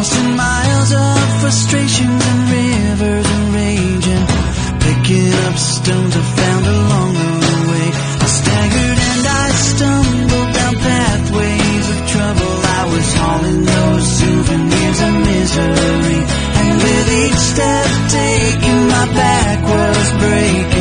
Lost in miles of frustrations and rivers and raging. Picking up stones I found along the way. I staggered and I stumbled down pathways of trouble. I was hauling those souvenirs of misery. And with each step taken, my back was breaking.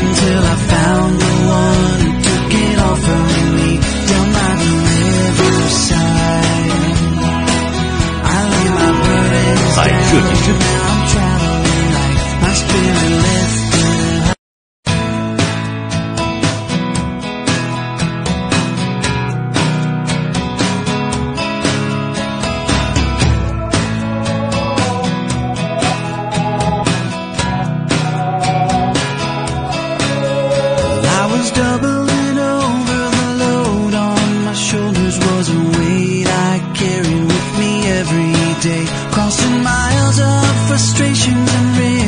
Every day. Crossing miles of frustrations and rivers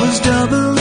was double